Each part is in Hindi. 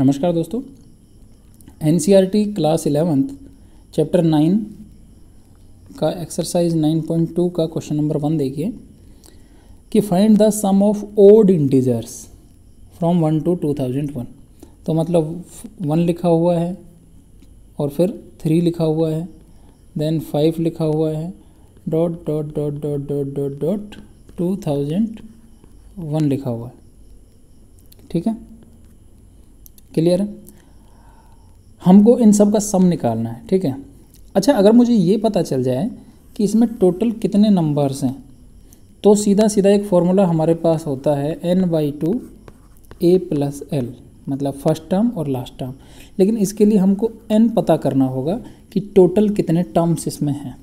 नमस्कार दोस्तों N C R T class eleventh chapter nine का एक्सरसाइज नाइन पॉइंट टू का क्वेश्चन नंबर वन देखिए कि find the sum of odd integers from one to two thousand one तो मतलब वन लिखा हुआ है और फिर थ्री लिखा हुआ है देन फाइव लिखा हुआ है dot dot dot dot dot dot dot two thousand one लिखा हुआ है। ठीक है? क्लियर है हमको इन सब का सम निकालना है, ठीक है? अच्छा अगर मुझे ये पता चल जाए कि इसमें टोटल कितने नंबर्स हैं तो सीधा सीधा एक फॉर्मूला हमारे पास होता है n by two a plus l मतलब फ़र्स्ट टर्म और लास्ट टर्म लेकिन इसके लिए हमको एन पता करना होगा कि टोटल कितने टर्म्स इसमें हैं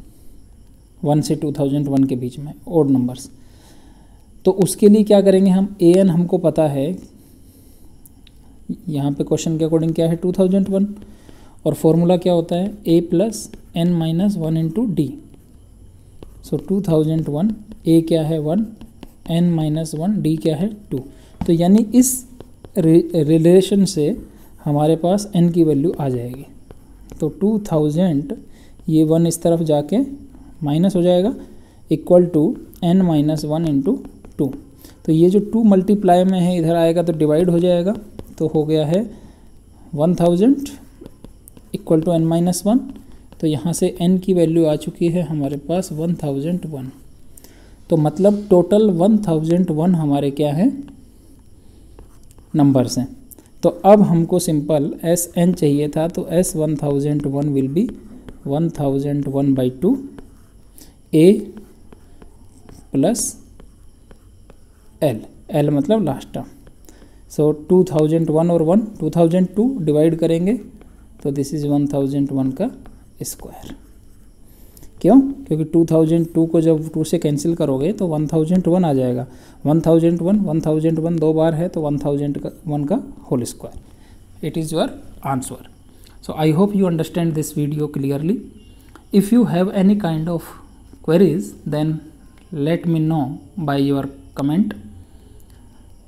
वन से टू थाउज़ेंड वन के बीच में ओड नंबर्स तो उसके लिए क्या करेंगे हम? ए एन हमको पता है यहाँ पे क्वेश्चन के अकॉर्डिंग क्या है? टू थाउज़ेंड वन और फॉर्मूला क्या होता है? A plus n minus one into d so two thousand one a क्या है? One n minus one d क्या है? टू तो यानी इस रिलेशन से हमारे पास एन की वैल्यू आ जाएगी। तो टू थाउज़ेंड ये वन इस तरफ़ जाके माइनस हो जाएगा equal to n minus one into two तो ये जो टू मल्टीप्लाई में है, इधर आएगा तो डिवाइड हो जाएगा। तो हो गया है one thousand equal to n minus one. तो यहाँ से एन की वैल्यू आ चुकी है हमारे पास वन थाउज़ेंड वन। तो मतलब टोटल वन थाउज़ेंड वन हमारे क्या हैं? नंबर्स हैं। तो अब हमको सिंपल एस एन चाहिए था तो S one thousand one will be one thousand one by two. A plus l. L मतलब last term. So two thousand one और one two thousand two divide करेंगे तो this is one thousand one का स्क्वायर क्यों? क्योंकि टू थाउज़ेंड टू को जब टू से कैंसिल करोगे तो वन थाउज़ेंड वन आ जाएगा। One thousand one one thousand one दो बार है तो वन थाउज़ेंड का वन का whole square it is your answer so I hope you understand this video clearly if you have any kind of queries, then let me know by your comment.